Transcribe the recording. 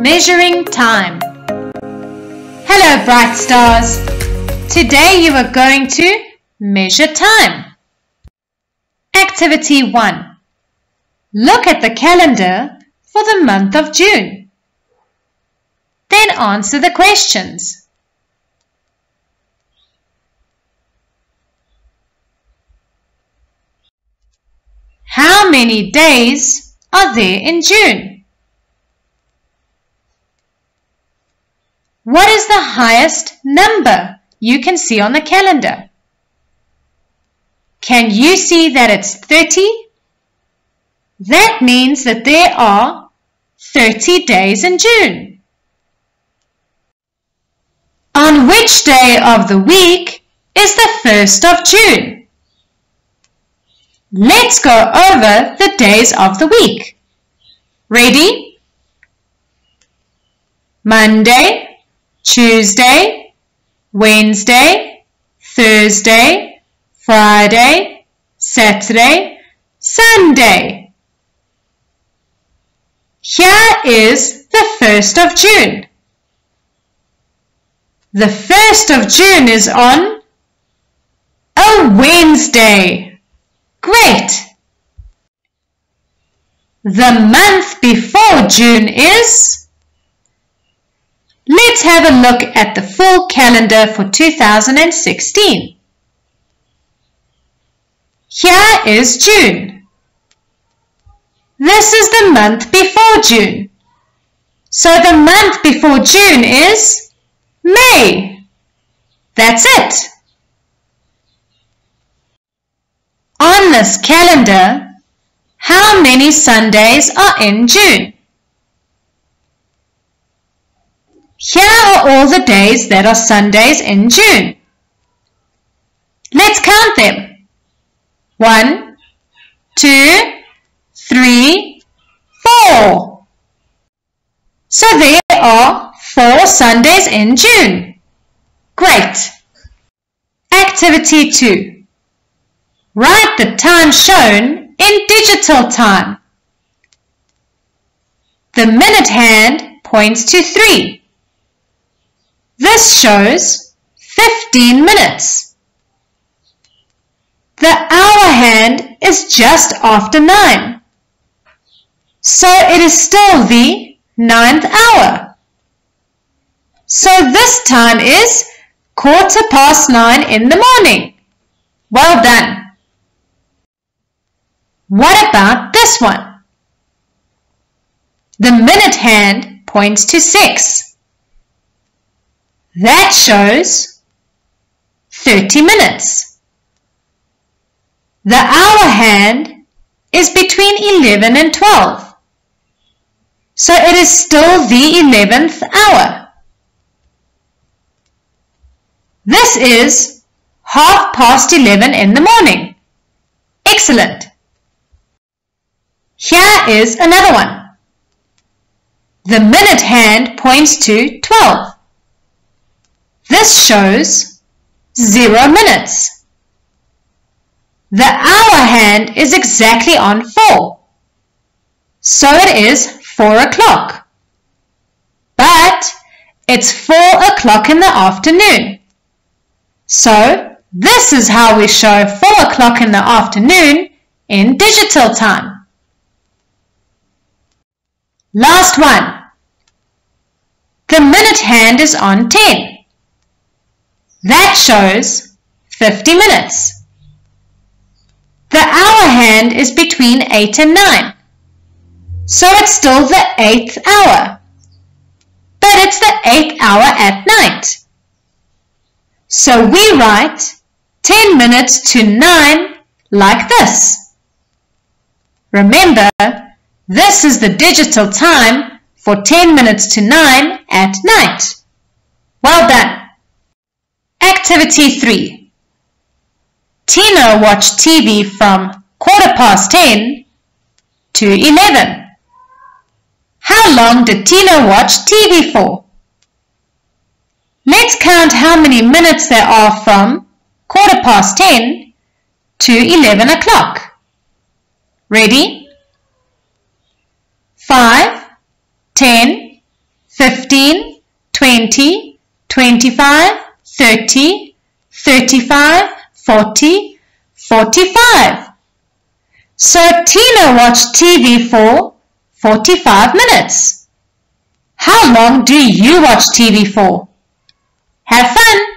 Measuring time. Hello, bright stars. Today you are going to measure time. Activity 1. Look at the calendar for the month of June. Then answer the questions. How many days are there in June? What is the highest number you can see on the calendar? Can you see that it's 30? That means that there are 30 days in June. On which day of the week is the 1st of June? Let's go over the days of the week. Ready? Monday, Tuesday, Wednesday, Thursday, Friday, Saturday, Sunday. Here is the 1st of June. The 1st of June is on a Wednesday. Great! The month before June is... Let's have a look at the full calendar for 2016. Here is June. This is the month before June. So the month before June is May. That's it. On this calendar, how many Sundays are in June? Here are all the days that are Sundays in June. Let's count them. One, two, three, four. So there are four Sundays in June. Great. Activity 2. Write the time shown in digital time. The minute hand points to 3. This shows 15 minutes. The hour hand is just after 9. So it is still the ninth hour. So this time is quarter past 9 in the morning. Well done. What about this one? The minute hand points to 6. That shows 30 minutes. The hour hand is between 11 and 12. So it is still the 11th hour. This is half past 11 in the morning. Excellent. Here is another one. The minute hand points to 12. This shows 0 minutes. The hour hand is exactly on 4. So it is 4 o'clock. But it's 4 o'clock in the afternoon. So this is how we show 4 o'clock in the afternoon in digital time. Last one. The minute hand is on 10. That shows 50 minutes. The hour hand is between 8 and 9. So it's still the 8th hour. But it's the 8th hour at night. So we write 10 minutes to 9 like this. Remember, this is the digital time for 10 minutes to 9 at night. Well done. Activity 3. Tina watched TV from quarter past 10 to 11. How long did Tina watch TV for? Let's count how many minutes there are from quarter past 10 to 11 o'clock. Ready? 5, 10, 15, 20, 25, 30, 35, 40, 45. So Tina watched TV for 45 minutes. How long do you watch TV for? Have fun!